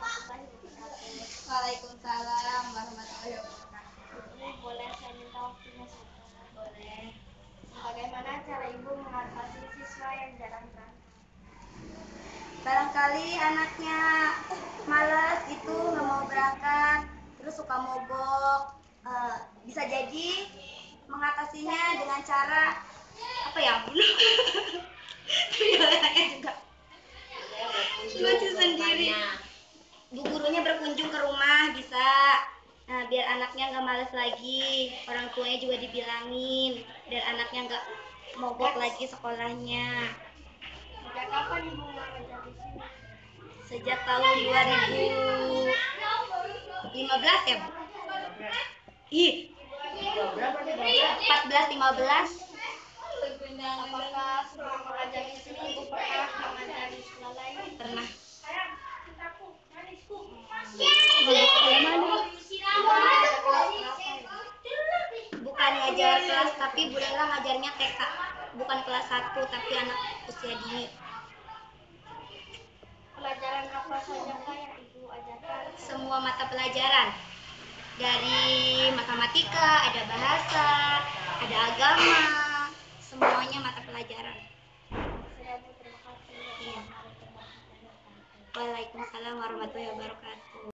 Waalaikumsalam warahmatullahi wabarakatuh. Boleh saya minta waktunya? Boleh. Bagaimana cara ibu mengatasi siswa yang jarang berangkat? Barangkali anaknya malas itu nggak mau berangkat, terus suka mogok. Eh, bisa jadi mengatasinya dengan cara apa ya? Penilaiannya juga lucu sendiri. Bu gurunya berkunjung ke rumah bisa. Nah, biar anaknya nggak males lagi. Orang tuanya juga dibilangin biar anaknya nggak mogok lagi sekolahnya. Sejak kapan ibu mengajar di sini? Sejak tahun 2015 ya, Bu? Ih, 14 15 Apakah sebelum mengajar di sini ibu pernah mengajar di sekolah lain? pernah. Bukan ngajar kelas tapi Bu Lela ngajarnya TK. Bukan kelas 1 tapi anak usia dini. Pelajaran apa saja yang ibu ajarkan? Semua mata pelajaran. Dari matematika, ada bahasa, ada agama, semuanya mata pelajaran. Iya. Waalaikumsalam warahmatullahi wabarakatuh.